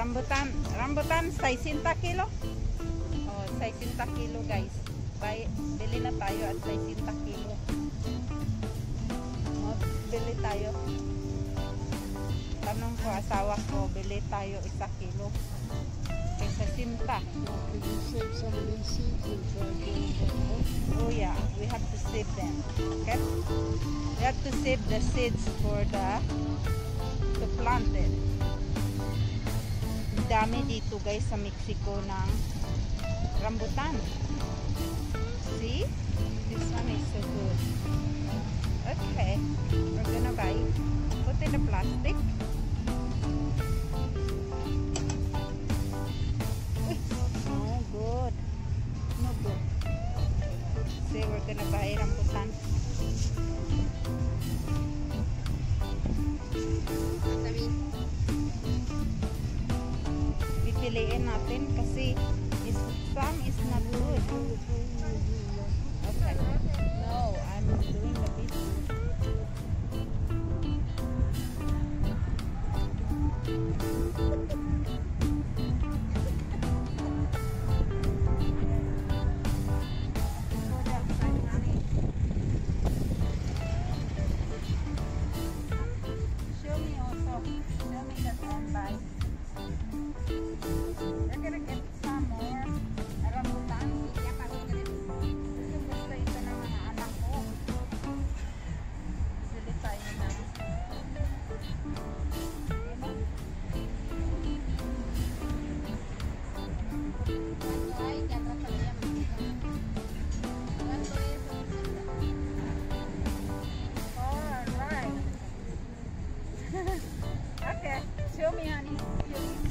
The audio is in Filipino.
rambutan. Rambutan, 60 kilo. Oh, 60 kilo guys. Buy, bili na tayo at 60 kilo. Oh, bili tayo. Tanong ko asawa ko, bili tayo isa kilo. Kaysa sinta. Oh yeah, we have to save them. Okay? We have to save the seeds for the to plant it. Dami dito guys sa Mexico ng rambutan. See? This one is so good. Okay, we're gonna buy. Put in the plastic. No good. No good. Say we're gonna buy rambutan. Pipiliin natin kasi is, some is not good. Okay. No, I'm doing the video. Show me Show me, honey.